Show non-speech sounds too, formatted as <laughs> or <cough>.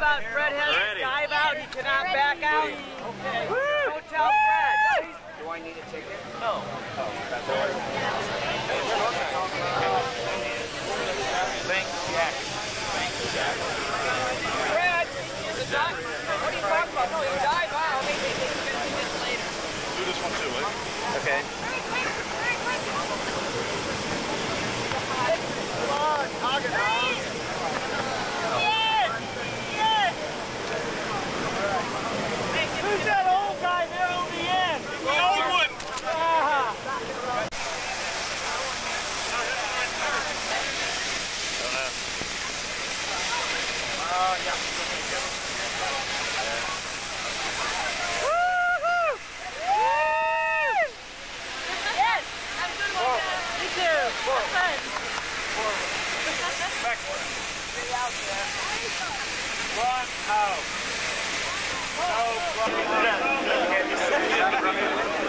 about Fred has to dive out. He cannot back out. Okay. Don't tell Fred. Do I need a ticket? No. Oh, out there. One out. No, one oh. <laughs> out.